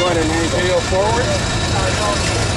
Go ahead and inhale forward.